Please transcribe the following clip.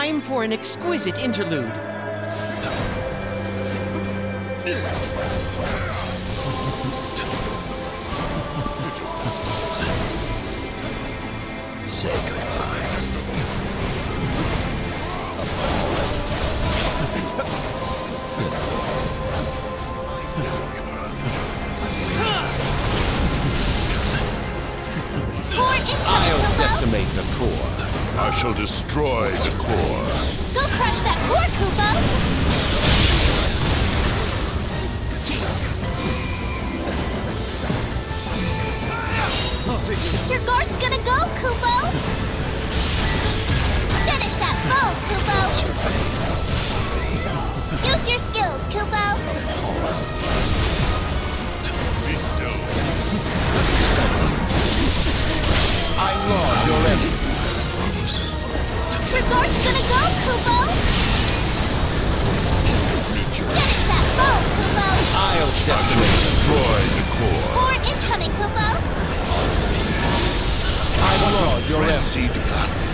Time for an exquisite interlude. Say I'll decimate the core. I shall destroy the core. Go crush that core, Kupo! Your guard's gonna go, Kupo! Finish that foe, Kupo! Use your skills, Kupo! Be still. Your guard's gonna go! Finish that Kupo! I'll decimate. destroy the core. Incoming, Kupo! I laud your enemy. Frenzied battle.